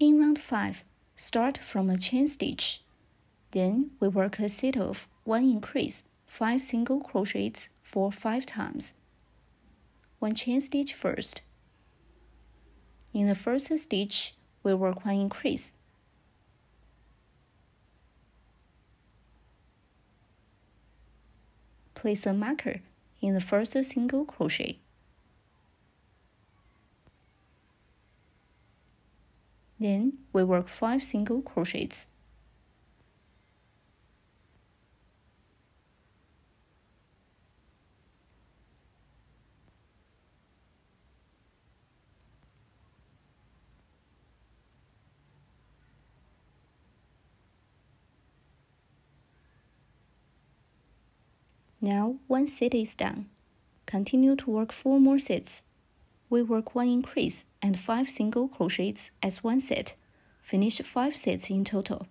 In round 5, start from a chain stitch. Then we work a set of 1 increase, 5 single crochets for 5 times. 1 chain stitch first. In the first stitch, we work 1 increase. Place a marker in the first single crochet. Then we work 5 single crochets. Now one set is done. Continue to work 4 more sets we work one increase and five single crochets as one set. Finish five sets in total.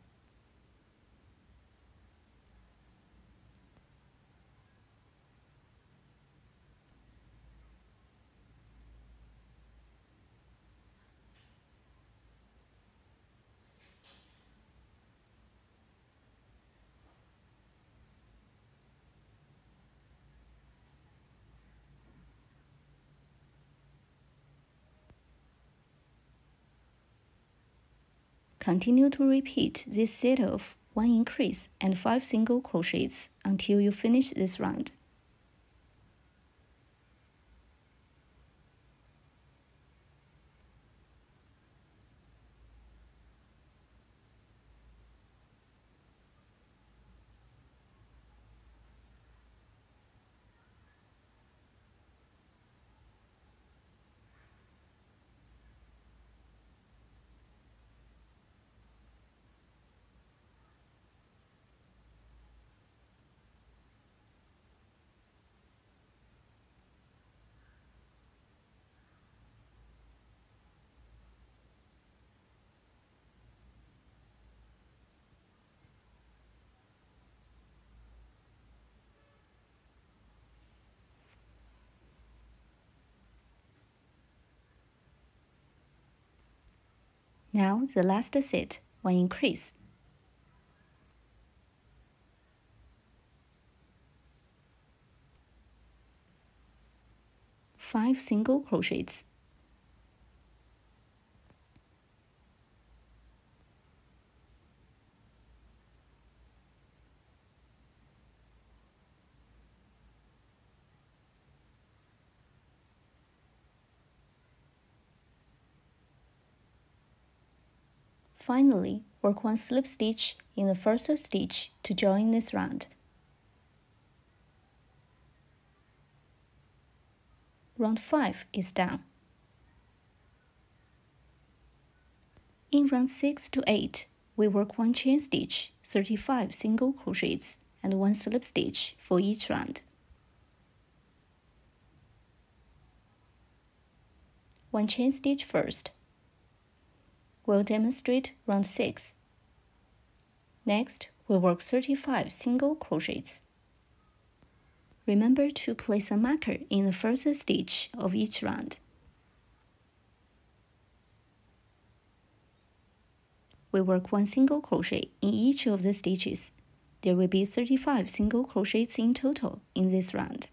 Continue to repeat this set of 1 increase and 5 single crochets until you finish this round. Now the last set, one increase. Five single crochets. Finally, work one slip stitch in the first stitch to join this round. Round 5 is done. In round 6 to 8, we work one chain stitch, 35 single crochets, and one slip stitch for each round. One chain stitch first We'll demonstrate round 6. Next, we'll work 35 single crochets. Remember to place a marker in the first stitch of each round. We work one single crochet in each of the stitches. There will be 35 single crochets in total in this round.